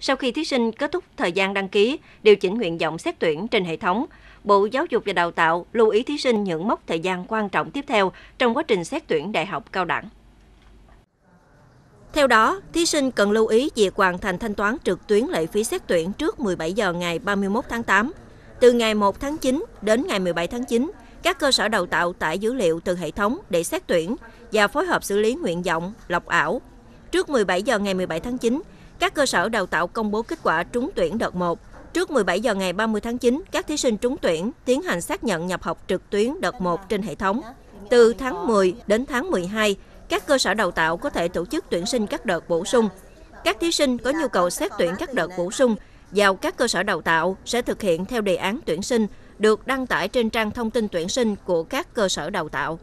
Sau khi thí sinh kết thúc thời gian đăng ký, điều chỉnh nguyện vọng xét tuyển trên hệ thống, Bộ Giáo dục và Đào tạo lưu ý thí sinh những mốc thời gian quan trọng tiếp theo trong quá trình xét tuyển đại học cao đẳng. Theo đó, thí sinh cần lưu ý việc hoàn thành thanh toán trực tuyến lệ phí xét tuyển trước 17 giờ ngày 31 tháng 8. Từ ngày 1 tháng 9 đến ngày 17 tháng 9, các cơ sở đào tạo tải dữ liệu từ hệ thống để xét tuyển và phối hợp xử lý nguyện vọng, lọc ảo. Trước 17 giờ ngày 17 tháng 9, các cơ sở đào tạo công bố kết quả trúng tuyển đợt 1. Trước 17 giờ ngày 30 tháng 9, các thí sinh trúng tuyển tiến hành xác nhận nhập học trực tuyến đợt 1 trên hệ thống. Từ tháng 10 đến tháng 12, các cơ sở đào tạo có thể tổ chức tuyển sinh các đợt bổ sung. Các thí sinh có nhu cầu xét tuyển các đợt bổ sung vào các cơ sở đào tạo sẽ thực hiện theo đề án tuyển sinh được đăng tải trên trang thông tin tuyển sinh của các cơ sở đào tạo.